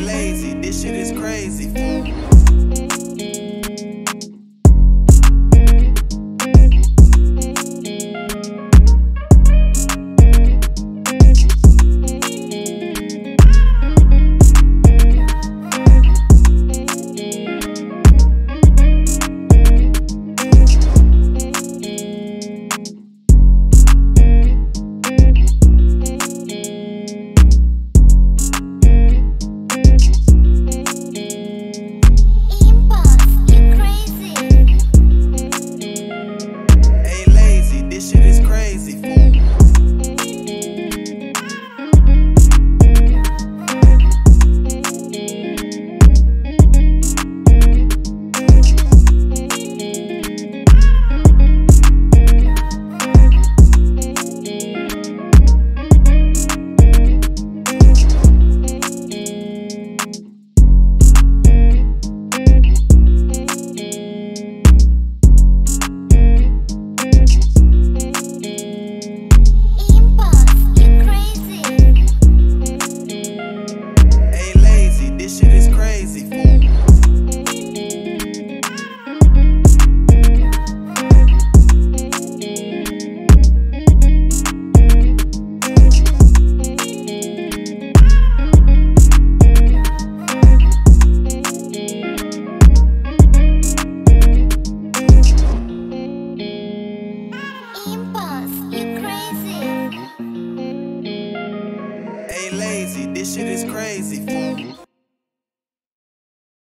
lazy. This shit is crazy. This shit is crazy.